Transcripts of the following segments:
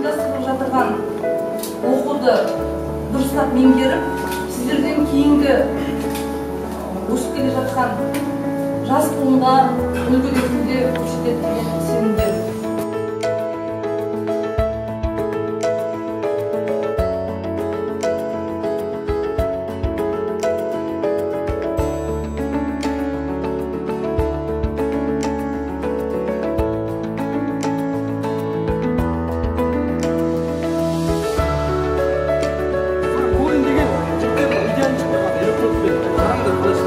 ұйымдастырылып жатырған оқуды дұрыстап меңгеріп сіздерден кейінгі өсіп келе жатқан жас буынға үлгі ретінде көрсететініне сенімдемін. the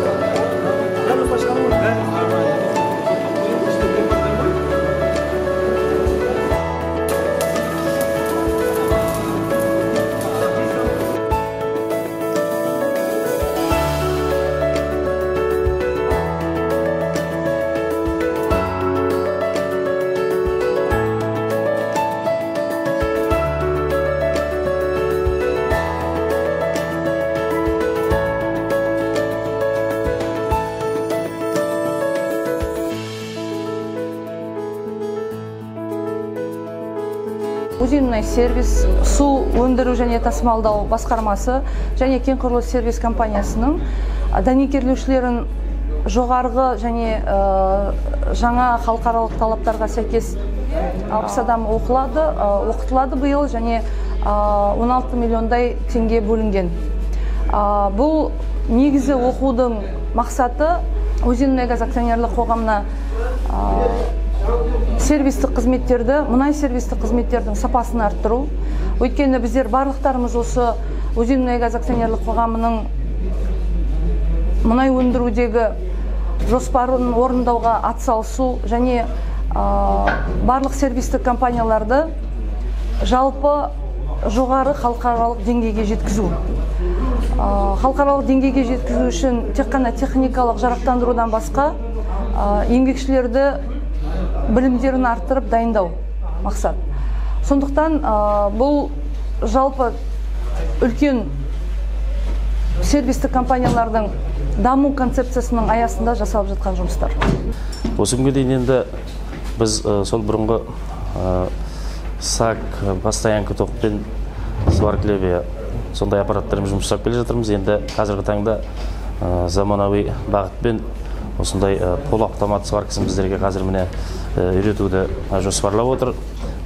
өзенмұнай сервис су өндіру және тасымалдау басқармасы және кен құрылыс сервис компаниясының дәнекерлеушілерін жоғарғы және ә, жаңа халықаралық талаптарға сәйкес алпыс адам оқылады ә, оқытылады биыл және ә, 16 миллиондай теңге бөлінген. Бұл негізі оқудың мақсаты өзенмұнайгаз акционерлік қоғамына сервистік қызметтерді мұнай сервистік қызметтердің сапасын арттыру. Өйткені біздер барлықтарымыз осы өзенмұнайгаз акционерлік қоғамының мұнай өндірудегі жоспарын орындауға атсалысу және барлық сервистік компанияларды жалпы жоғары халықаралық деңгейге жеткізу. Халықаралық деңгейге жеткізу үшін тек қана техникалық жарақтандырудан басқа еңбекшілерді білімдерін арттырып дайындау мақсат. Сондықтан а, бұл жалпы үлкен сервистік компаниялардың даму концепциясының аясында жасалып жатқан жұмыстар. Осы күнге дейін енді біз э, сол бұрынғы э, сак постоянка токпен сварклевия сондай аппараттармен жұмыс жасап келе жатырмыз. Енді қазіргі таңда э, заманауи бағытпен осындай э, полуавтомат сваркасын біздерге қазір міне э, үйретуді э, жоспарлап отыр.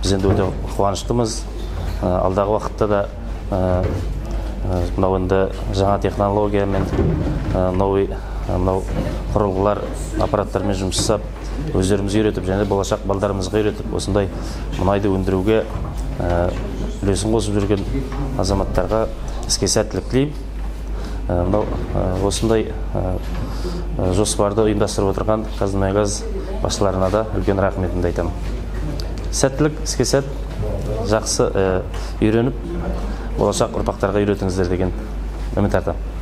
Біз енді өте қуаныштымыз. Алдағы уақытта да мынау енді жаңа технологиямен новый мынау құрылғылар аппараттармен жұмыс жасап өздеріміз үйретіп және болашақ балдарымызға үйретіп осындай мұнайды өндіруге үлесін қосып жүрген азаматтарға іске сәттілік тілеймін. Мынау э, осындай э, э, жоспарды ұйымдастырып отырған қазмұнайгаз басшыларына да үлкен рахметімді айтамын. Сәттілік іске сәт жақсы э, үйреніп болашақ ұрпақтарға үйретіңіздер деген үміт артамын.